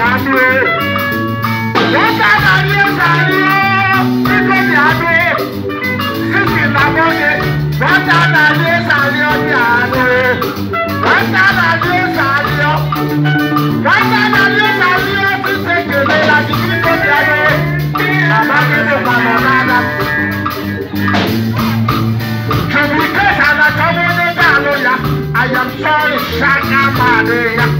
adúlé. Wọ́n bá kàrí ẹ̀ka rí ọ́ kíkọ́jì adúlé. Sísì làbọ́dé. Wọ́n bá kàrí ẹ̀ka rí ọ́ ní adúlé. Wọ́n bá kàrí ẹ̀ka rí ọ́. Wọ́n bá kàrí ẹ̀ka rí ọ́ ti ṣe jèlé láti kíkọ́jì adúlé. Bàbá mi lè pàmò sorry,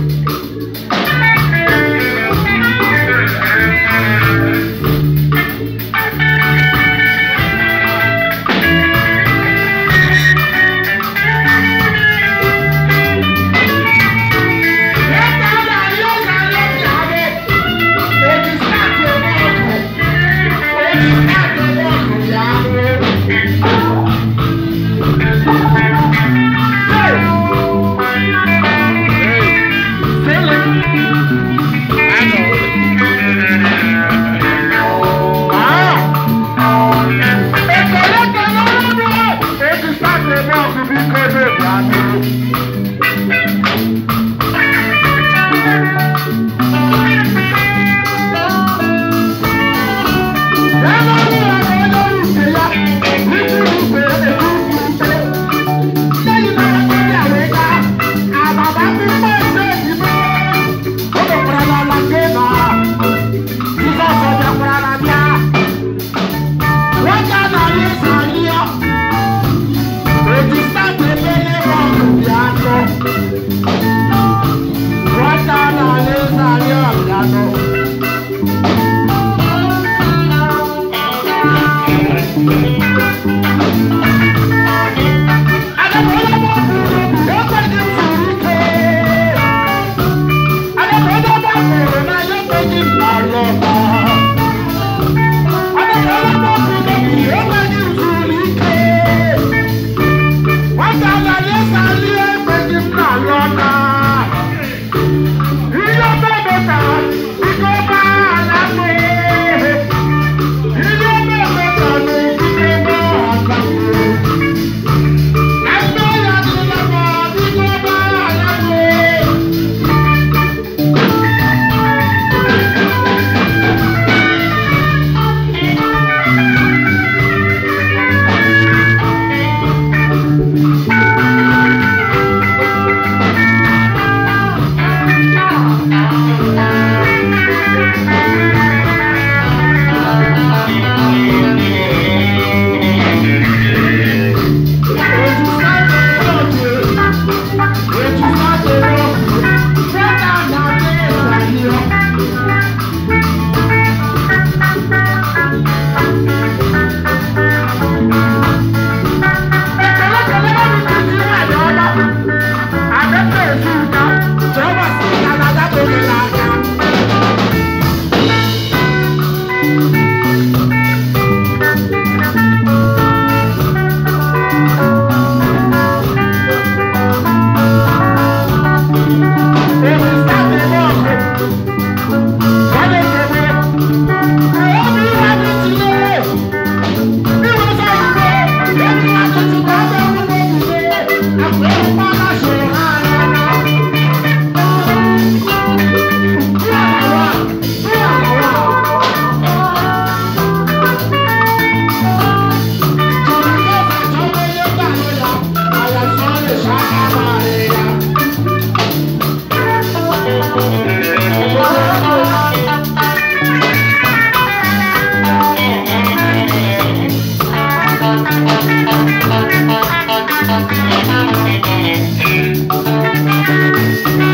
Thank you.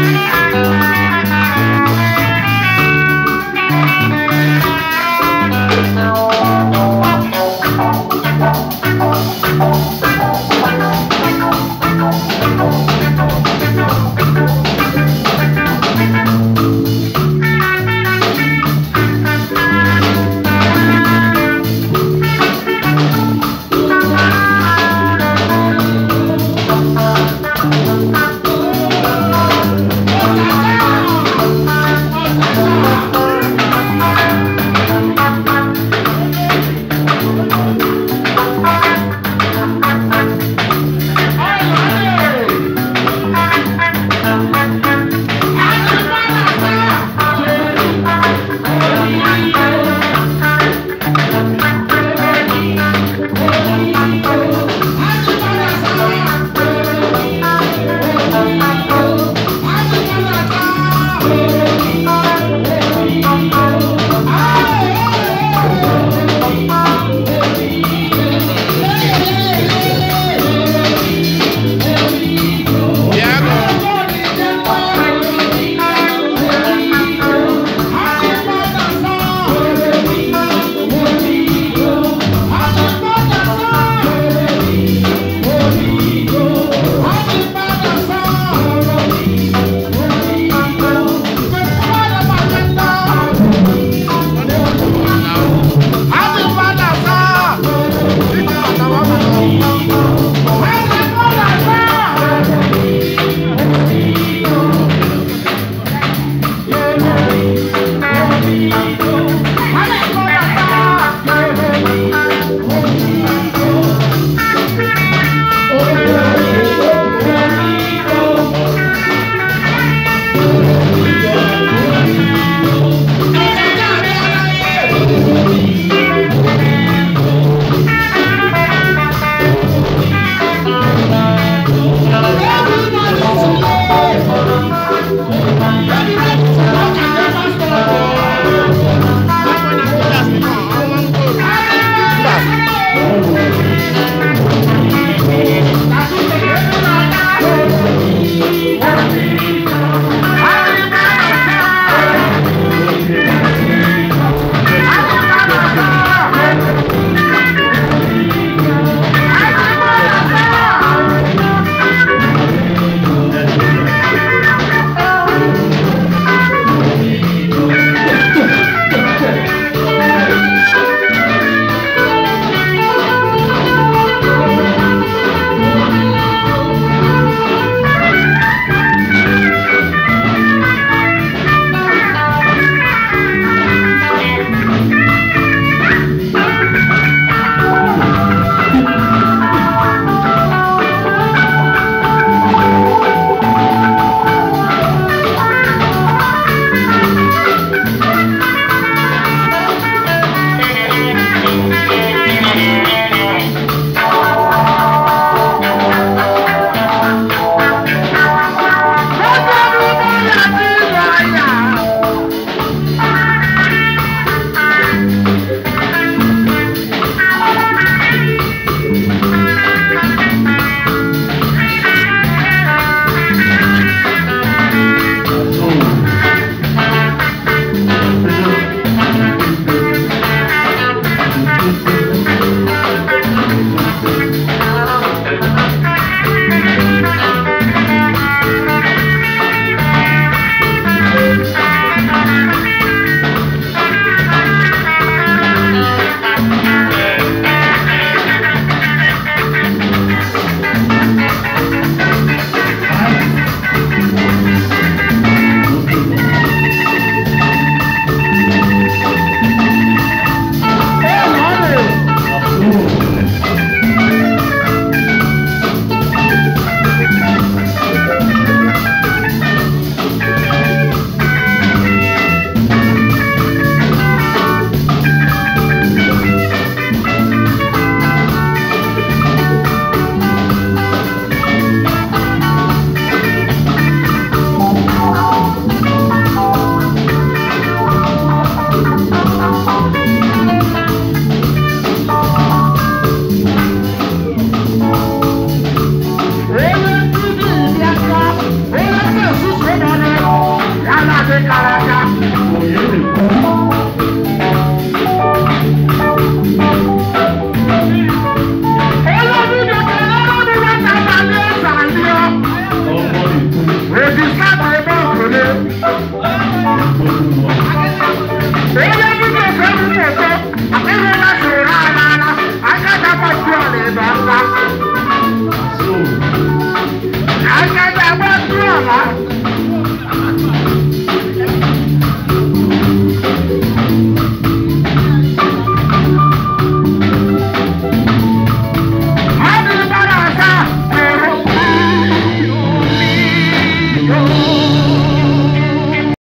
c